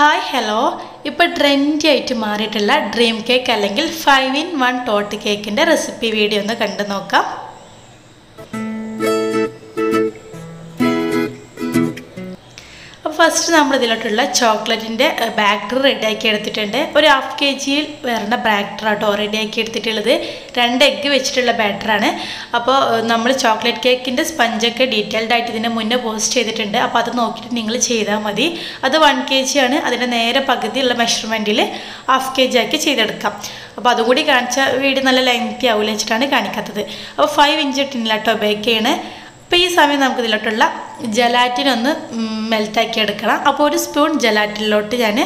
Hi hello ഇപ്പോൾ trendy ആയിട്ട് മാറിയിട്ടുള്ള ഡ്രീം കേക്ക് അല്ലെങ്കിൽ ഫൈവ് ഇൻ വൺ ടോട്ട് കേക്കിന്റെ റെസിപ്പി വീഡിയോ ഒന്ന് കണ്ടു നോക്കാം. ഫസ്റ്റ് നമ്മൾ ഇതിലോട്ടുള്ള ചോക്ലേറ്റിന്റെ ബാറ്റർ റെഡിയാക്കി എടുത്തിട്ടുണ്ട്. ഒരു ഹാഫ് കെ ജിയിൽ വരുന്ന ബാറ്റർ ആട്ടോ റെഡിയാക്കി എടുത്തിട്ടുള്ളത്. രണ്ട് എഗ്ഗ് വെച്ചിട്ടുള്ള ബാറ്ററാണ് അപ്പോൾ നമ്മൾ ചോക്ലേറ്റ് കേക്കിന്റെ സ്പഞ്ചൊക്കെ ഡീറ്റെയിൽഡ് ആയിട്ട് ഇതിന്റെ മുന്നേ പോസ്റ്റ് ചെയ്തിട്ടുണ്ട്. അപ്പോൾ അത് നോക്കിയിട്ട് നിങ്ങൾ ചെയ്താൽ മതി. അത് വൺ കെ ജി ആണ്. അതിന്റെ നേരെ പകുതിയുള്ള മെഷർമെന്റിൽ ഹാഫ് കെ ജി ആക്കി ചെയ്തെടുക്കാം. അപ്പോൾ അതുകൂടി കാണിച്ച വീട് നല്ല ലെങ്തി ആവില്ല വെച്ചിട്ടാണ് കാണിക്കാത്തത്. അപ്പോൾ ഫൈവ് ഇഞ്ച് ടിന്നിലാട്ടോ ബേക്ക് ചെയ്യണേ. അപ്പോൾ ഈ സമയം നമുക്ക് ഇതിലോട്ടുള്ള ജലാറ്റിൻ ഒന്ന് മെൽറ്റാക്കി എടുക്കണം അപ്പോൾ ഒരു സ്പൂൺ ജലാറ്റിനിലോട്ട് ഞാൻ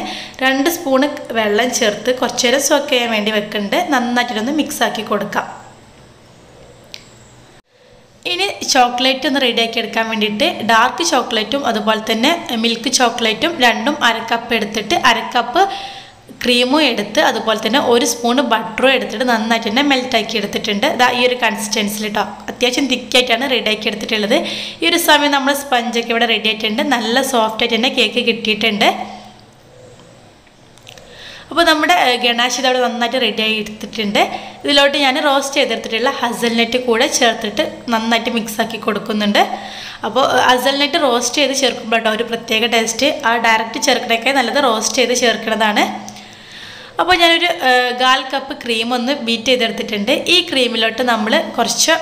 രണ്ട് സ്പൂണ് വെള്ളം ചേർത്ത് കുറച്ച് നേരം സോക്ക് ചെയ്യാൻ വേണ്ടി വെക്കുന്നുണ്ട് നന്നായിട്ടൊന്ന് മിക്സാക്കി കൊടുക്കാം. ഇനി ചോക്ലേറ്റ് ഒന്ന് റെഡിയാക്കി എടുക്കാൻ വേണ്ടിയിട്ട് ഡാർക്ക് ചോക്ലേറ്റും അതുപോലെ തന്നെ മിൽക്ക് ചോക്ലേറ്റും രണ്ടും അരക്കപ്പ് എടുത്തിട്ട് അരക്കപ്പ് ക്രീമും എടുത്ത് അതുപോലെ തന്നെ ഒരു സ്പൂൺ ബട്ടറും എടുത്തിട്ട് നന്നായിട്ട് തന്നെ മെൽറ്റാക്കി എടുത്തിട്ടുണ്ട്. ഇതാ ഈ ഒരു കൺസിസ്റ്റൻസിൽ കേട്ടോ അത്യാവശ്യം തിക്കായിട്ടാണ് റെഡിയാക്കി എടുത്തിട്ടുള്ളത്. ഈ ഒരു സമയം നമ്മൾ സ്പഞ്ചൊക്കെ ഇവിടെ റെഡി ആയിട്ടുണ്ട്. നല്ല സോഫ്റ്റ് ആയിട്ട് തന്നെ കേക്ക് കിട്ടിയിട്ടുണ്ട്. അപ്പോൾ നമ്മുടെ ഗണാശ് ഇതവിടെ നന്നായിട്ട് റെഡിയായി എടുത്തിട്ടുണ്ട്. ഇതിലോട്ട് ഞാൻ റോസ്റ്റ് ചെയ്തെടുത്തിട്ടുള്ള ഹസൽനട്ട് കൂടെ ചേർത്തിട്ട് നന്നായിട്ട് മിക്സാക്കി കൊടുക്കുന്നുണ്ട്. അപ്പോൾ ഹസൽനട്ട് റോസ്റ്റ് ചെയ്ത് ചേർക്കുമ്പോൾ കേട്ടോ ഒരു പ്രത്യേക ടേസ്റ്റ് ആ ഡയറക്റ്റ് ചേർക്കണേക്കാൾ നല്ലത് റോസ്റ്റ് ചെയ്ത് ചേർക്കുന്നതാണ്. അപ്പോൾ ഞാനൊരു കാൽ കപ്പ് ക്രീം ഒന്ന് ബീറ്റ് ചെയ്തെടുത്തിട്ടുണ്ട്. ഈ ക്രീമിലോട്ട് നമ്മൾ കുറച്ച്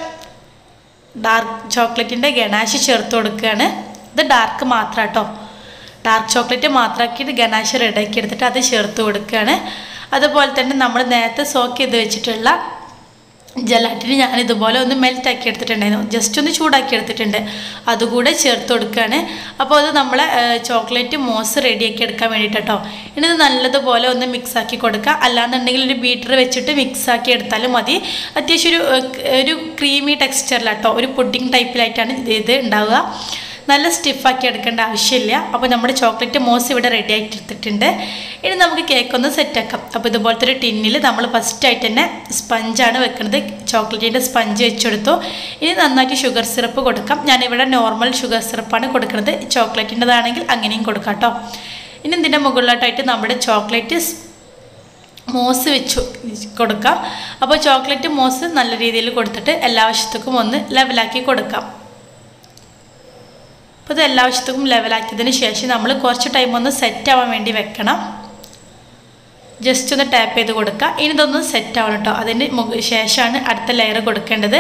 ഡാർക്ക് ചോക്ലേറ്റിന്റെ ഗണാശ് ചേർത്ത് കൊടുക്കുകയാണ്. ഇത് ഡാർക്ക് മാത്രം കേട്ടോ ഡാർക്ക് ചോക്ലേറ്റ് മാത്രമാക്കിയിട്ട് ഗണാശ് റെഡിയാക്കി എടുത്തിട്ട് അത് ചേർത്ത് കൊടുക്കുകയാണ്. അതുപോലെ തന്നെ നമ്മൾ നേരത്തെ സോക്ക് ചെയ്ത് വെച്ചിട്ടുള്ള ജലാറ്റിന് ഞാൻ ഇതുപോലെ ഒന്ന് മെൽറ്റ് ആക്കി എടുത്തിട്ടുണ്ടായിരുന്നു. ജസ്റ്റ് ഒന്ന് ചൂടാക്കി എടുത്തിട്ടുണ്ട്. അതുകൂടെ ചേർത്ത് കൊടുക്കുകയാണ് അപ്പോൾ അത് നമ്മളെ ചോക്ലേറ്റ് മോസ് റെഡിയാക്കി എടുക്കാൻ വേണ്ടിയിട്ട് കേട്ടോ ഇനി ഇത് നല്ലതുപോലെ ഒന്ന് മിക്സ് ആക്കി കൊടുക്കുക. അല്ലാന്നുണ്ടെങ്കിൽ ഒരു ബീറ്റർ വെച്ചിട്ട് മിക്സ് ആക്കി എടുത്താലും മതി. അത്യാവശ്യം ഒരു ഒരു ക്രീമി ടെക്സ്ചറിലാട്ടോ ഒരു പുഡിങ് ടൈപ്പിലായിട്ടാണ് ഇത് ഉണ്ടാവുക. നല്ല സ്റ്റിഫാക്കി എടുക്കേണ്ട ആവശ്യമില്ല. അപ്പോൾ നമ്മുടെ ചോക്ലേറ്റ് മോസ് ഇവിടെ റെഡി ആയിട്ട് എടുത്തിട്ടുണ്ട്. ഇനി നമുക്ക് കേക്ക് ഒന്ന് സെറ്റാക്കാം അപ്പോൾ ഇതുപോലത്തെ ഒരു ടിന്നിൽ നമ്മൾ ഫസ്റ്റായിട്ട് തന്നെ സ്പഞ്ചാണ് വെക്കുന്നത്. ചോക്ലേറ്റിന്റെ സ്പഞ്ച് വെച്ചെടുത്തു. ഇനി നന്നായിട്ട് ഷുഗർ സിറപ്പ് കൊടുക്കാം. ഞാനിവിടെ നോർമൽ ഷുഗർ സിറപ്പാണ് കൊടുക്കുന്നത്. ചോക്ലേറ്റിന്റെതാണെങ്കിൽ അങ്ങനെയും കൊടുക്കാം കേട്ടോ ഇനി ഇതിന്റെ മുകളിലോട്ടായിട്ട് നമ്മുടെ ചോക്ലേറ്റ് മോസ് വെച്ചു കൊടുക്കാം. അപ്പോൾ ചോക്ലേറ്റ് മോസ് നല്ല രീതിയിൽ കൊടുത്തിട്ട് എല്ലാ വശത്തേക്കും ഒന്ന് ലെവലാക്കി കൊടുക്കാം. അപ്പോൾ ഇത് എല്ലാ വശത്തും ലെവലാക്കിയതിന് ശേഷം നമ്മൾ കുറച്ച് ടൈം ഒന്ന് സെറ്റ് ആവാൻ വേണ്ടി വെക്കണം. ജസ്റ്റ് ഒന്ന് ടാപ്പ് ചെയ്ത് കൊടുക്കുക. ഇനി ഇതൊന്ന് സെറ്റ് ആവണം കേട്ടോ അതിന് ശേഷമാണ് അടുത്ത ലെയർ കൊടുക്കേണ്ടത്.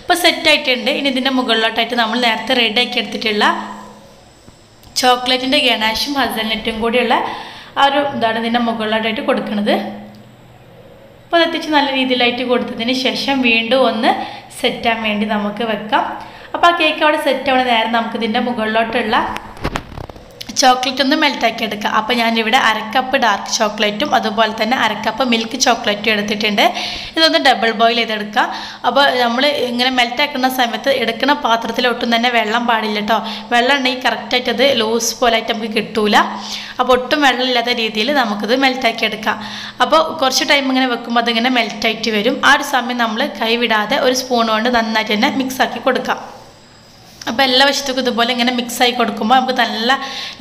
ഇപ്പോൾ സെറ്റ് ആയിട്ടുണ്ട്. ഇനി ഇതിന്റെ മുകളിലോട്ടായിട്ട് നമ്മൾ നേരത്തെ റെഡിയാക്കി എടുത്തിട്ടുള്ള ചോക്ലേറ്റിന്റെ ഗണാഷും ഹസൽനെറ്റും കൂടിയുള്ള ആ ഒരു ഇതാണ് ഇതിന്റെ മുകളിലോട്ടായിട്ട് കൊടുക്കുന്നത് അപ്പോൾ അതെത്തിച്ച് നല്ല രീതിയിലായിട്ട് കൊടുത്തതിന് ശേഷം വീണ്ടും ഒന്ന് സെറ്റാൻ വേണ്ടി നമുക്ക് വെക്കാം. അപ്പോൾ ആ കേക്ക് അവിടെ സെറ്റ് ആവണ നേരം നമുക്ക് ഇതിന്റെ മുകളിലോട്ടുള്ള ചോക്ലേറ്റ് ഒന്ന് മെൽറ്റാക്കി എടുക്കാം. അപ്പോൾ ഞാനിവിടെ അരക്കപ്പ് ഡാർക്ക് ചോക്ലേറ്റും അതുപോലെ തന്നെ അരക്കപ്പ് മിൽക്ക് ചോക്ലേറ്റും എടുത്തിട്ടുണ്ട്. ഇതൊന്ന് ഡബിൾ ബോയിൽ ചെയ്തെടുക്കാം. അപ്പോൾ നമ്മൾ ഇങ്ങനെ മെൽറ്റാക്കുന്ന സമയത്ത് എടുക്കുന്ന പാത്രത്തിൽ ഒട്ടും തന്നെ വെള്ളം പാടില്ല കേട്ടോ വെള്ളം ഉണ്ടെങ്കിൽ കറക്റ്റായിട്ട് അത് ലൂസ് പോലായിട്ട് നമുക്ക് കിട്ടൂല. അപ്പോൾ ഒട്ടും വെള്ളമില്ലാത്ത രീതിയിൽ നമുക്കിത് മെൽറ്റാക്കി എടുക്കാം. അപ്പോൾ കുറച്ച് ടൈം ഇങ്ങനെ വെക്കുമ്പോൾ അതിങ്ങനെ മെൽറ്റായിട്ട് വരും. ആ ഒരു സമയം നമ്മൾ കൈവിടാതെ ഒരു സ്പൂൺ കൊണ്ട് നന്നായിട്ട് തന്നെ മിക്സാക്കി കൊടുക്കാം. അപ്പോൾ എല്ലാ വശത്തേക്കും ഇതുപോലെ ഇങ്ങനെ മിക്സ് ആയി കൊടുക്കുമ്പോൾ നമുക്ക് നല്ല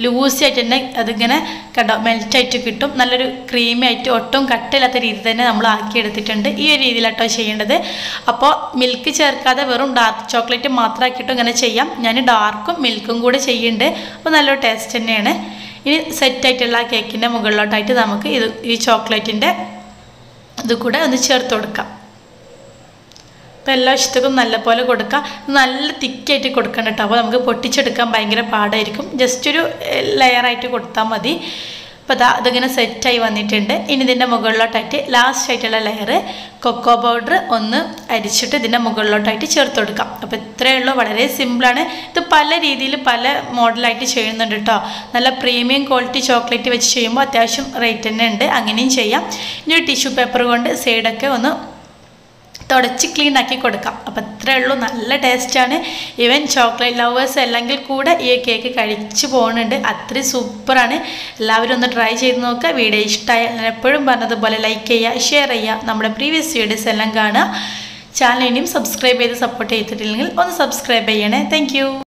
ലൂസി ആയിട്ട് തന്നെ അതിങ്ങനെ കണ്ടോ മെൽറ്റായിട്ട് കിട്ടും. നല്ലൊരു ക്രീമി ആയിട്ട് ഒട്ടും കട്ടില്ലാത്ത രീതി തന്നെ നമ്മൾ ആക്കി എടുത്തിട്ടുണ്ട് ഈ ഒരു രീതിയിലാട്ടോ ചെയ്യേണ്ടത്. അപ്പോൾ മിൽക്ക് ചേർക്കാതെ വെറും ഡാർക്ക് ചോക്ലേറ്റ് മാത്രം ആക്കിയിട്ടും ഇങ്ങനെ ചെയ്യാം. ഞാൻ ഡാർക്കും മിൽക്കും കൂടെ ചെയ്യുന്നുണ്ട്. അപ്പോൾ നല്ലൊരു ടേസ്റ്റ് തന്നെയാണ്. ഇനി സെറ്റായിട്ടുള്ള കേക്കിന്റെ മുകളിലോട്ടായിട്ട് നമുക്ക് ഇത് ഈ ചോക്ലേറ്റിന്റെ ഇത് കൂടെ ഒന്ന് ചേർത്ത് കൊടുക്കാം. അപ്പോൾ എല്ലാ ഇഷ്ടക്കും നല്ലപോലെ കൊടുക്കുക നല്ല തിക്കായിട്ട് കൊടുക്കണം കേട്ടോ. അപ്പോൾ നമുക്ക് പൊട്ടിച്ചെടുക്കാൻ ഭയങ്കര പാടായിരിക്കും. ജസ്റ്റ് ഒരു ലെയറായിട്ട് കൊടുത്താൽ മതി. അപ്പോൾ അതാ അതിങ്ങനെ സെറ്റായി വന്നിട്ടുണ്ട്. ഇനി ഇതിന്റെ മുകളിലോട്ടായിട്ട് ലാസ്റ്റ് ആയിട്ടുള്ള ലെയർ കൊക്കോ പൗഡർ ഒന്ന് അരിച്ചിട്ട് ഇതിന്റെ മുകളിലോട്ടായിട്ട് ചേർത്ത് കൊടുക്കാം. അപ്പോൾ ഇത്രയേ ഉള്ളൂ. വളരെ സിമ്പിളാണ് ഇത് പല രീതിയിൽ പല മോഡലായിട്ട് ചെയ്യുന്നുണ്ട് കേട്ടോ. നല്ല പ്രീമിയം ക്വാളിറ്റി ചോക്ലേറ്റ് വെച്ച് ചെയ്യുമ്പോൾ അത്യാവശ്യം റേറ്റ് തന്നെ ഉണ്ട്. അങ്ങനെയും ചെയ്യാം. ഇനി ടിഷ്യൂ പേപ്പർ കൊണ്ട് സൈഡൊക്കെ ഒന്ന് തുടച്ച് ക്ലീൻ ആക്കി കൊടുക്കാം. അപ്പോൾ ഇത്രയേ ഉള്ളൂ. നല്ല ടേസ്റ്റാണ് ഈവൻ ചോക്ലേറ്റ് ലവേഴ്സ് അല്ലെങ്കിൽ കൂടെ ഈ കേക്ക് കഴിച്ചു പോകുന്നുണ്ട് അത്രയും സൂപ്പറാണ് എല്ലാവരും ഒന്ന് ട്രൈ ചെയ്ത് നോക്കുക വീഡിയോ ഇഷ്ടമായ ഞാൻ എപ്പോഴും പറഞ്ഞതുപോലെ ലൈക്ക് ചെയ്യുക ഷെയർ ചെയ്യുക. നമ്മുടെ പ്രീവിയസ് വീഡിയോസ് എല്ലാം കാണുക. ചാനൽ ഇനിയും സബ്സ്ക്രൈബ് ചെയ്ത് സപ്പോർട്ട് ചെയ്തിട്ടില്ലെങ്കിൽ ഒന്ന് സബ്സ്ക്രൈബ് ചെയ്യണേ. താങ്ക്